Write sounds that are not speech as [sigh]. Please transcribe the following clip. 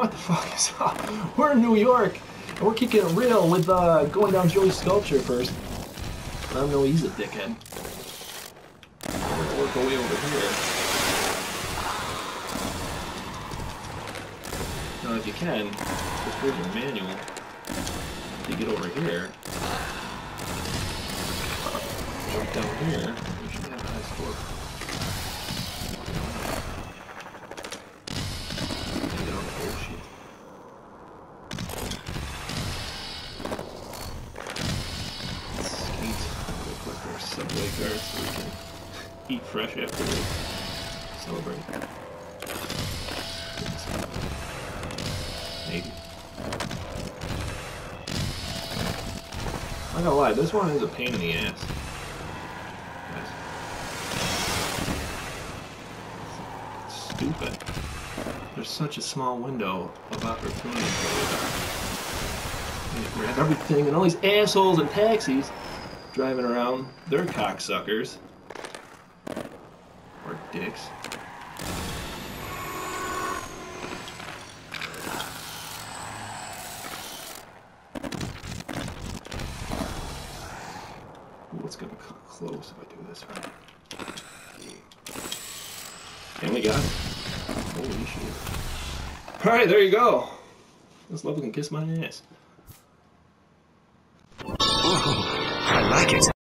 What the fuck is up? We're in New York, and we're kicking it real with uh, going down Joey's sculpture first. I don't know he's a dickhead. Let's work our way over here. Now, if you can, just hold your manual to get over here. Jump down here. You should have a nice so we can eat fresh after we celebrate. Maybe. I'm not gonna lie, this one is a pain in the ass. Stupid. There's such a small window of opportunity for grab everything, and all these assholes and taxis driving around, they're cocksuckers. Or dicks. Ooh, it's gonna come close if I do this right. And we got it. Holy shit. Alright, there you go. This level can kiss my ass. [laughs] it.